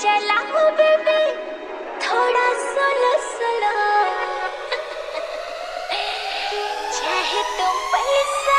चलाओ हो बेबी। थोड़ा सोलो सोलो। चाहे तुम पैसा